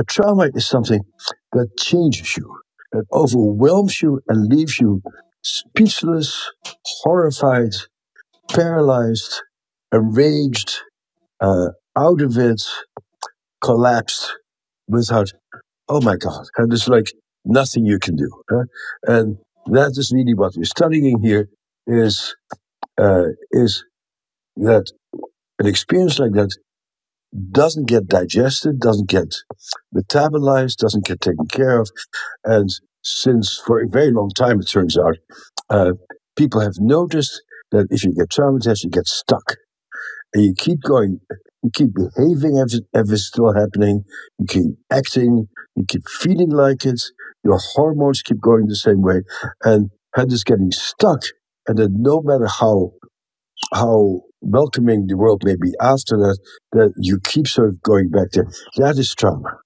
A trauma is something that changes you, that overwhelms you and leaves you speechless, horrified, paralyzed, enraged, uh, out of it, collapsed without, oh my God, and there's like nothing you can do. Huh? And that is really what we're studying here is, uh, is that an experience like that doesn't get digested, doesn't get metabolized, doesn't get taken care of. And since for a very long time, it turns out, uh, people have noticed that if you get traumatized, you get stuck. And you keep going, you keep behaving as if it's still happening, you keep acting, you keep feeling like it, your hormones keep going the same way, and head is getting stuck. And then no matter how how welcoming the world may be after that, that you keep sort of going back there. That is trauma.